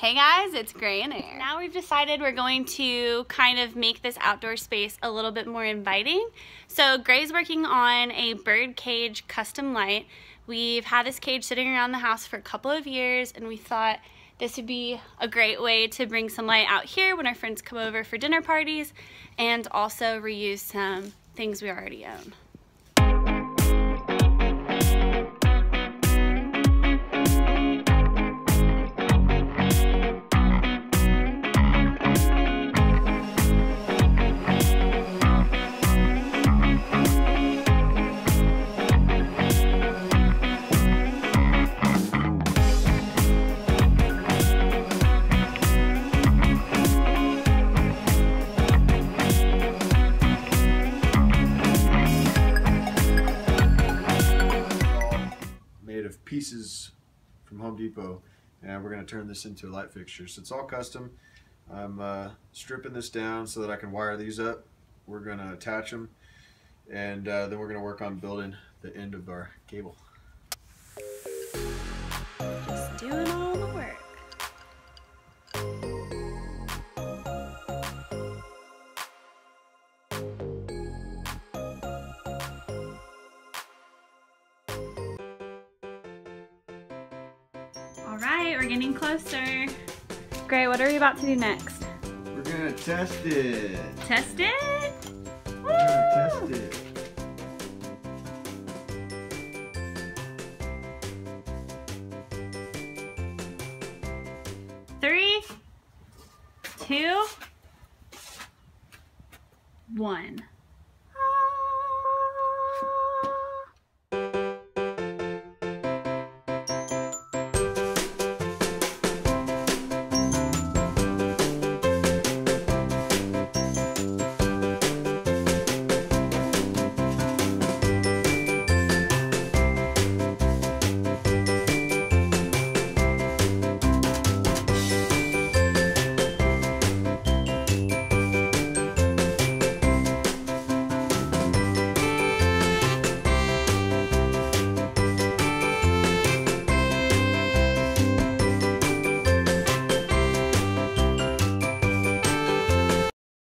Hey guys, it's Gray and Air. Now we've decided we're going to kind of make this outdoor space a little bit more inviting. So Gray's working on a bird cage custom light. We've had this cage sitting around the house for a couple of years and we thought this would be a great way to bring some light out here when our friends come over for dinner parties and also reuse some things we already own. Of pieces from Home Depot and we're going to turn this into a light fixture. So it's all custom. I'm uh, stripping this down so that I can wire these up. We're going to attach them and uh, then we're going to work on building the end of our cable. Right, we're getting closer. Gray, what are we about to do next? We're gonna test it. Test it? We're gonna test it. Three, two, one.